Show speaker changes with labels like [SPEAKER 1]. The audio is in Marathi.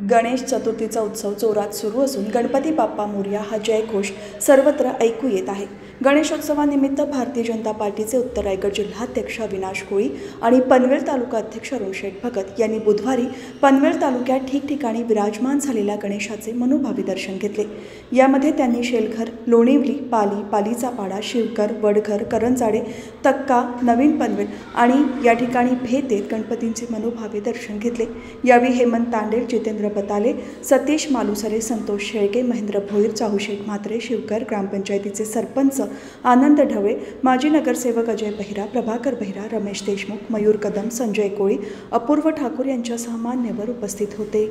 [SPEAKER 1] गणेश चतुर्थीचा उत्सव जोरात सुरू असून गणपती बाप्पा मोर्या हा जयघोष सर्वत्र ऐकू येत आहे. गणेशोत्सवानिमित्त भारतीय जनता पार्टीचे उत्तर रायगड जिल्हाध्यक्ष अविनाश कोळी आणि पनवेल तालुका अध्यक्ष अरुण शेठ भगत यांनी बुधवारी पनवेल तालुक्यात ठिकठिकाणी विराजमान झालेल्या गणेशाचे मनोभावी दर्शन घेतले. यामध्ये त्यांनी शेलघर लोणिवली पाली पालीचा पाडा शिवकर वडघर करंजाडे तक्का नवीन पनवेल आणि या ठिकाणी भेट देत गणपतींचे मनोभावे दर्शन घेतले. यावेळी हेमंत तांडेल जितेंद्र बताले सतीश मालुसरे संतोष शेळके महेंद्र भोईर चाहूशेठ म्हात्रे शिवकर ग्रामपंचायतीचे सरपंच आनंद ढवळे माजी नगरसेवक अजय बहिरा प्रभाकर बहिरा रमेश देशमुख मयूर कदम संजय कोळी अपूर्व ठाकूर यांच्यासह मान्यवर उपस्थित होते.